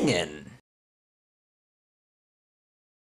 banging.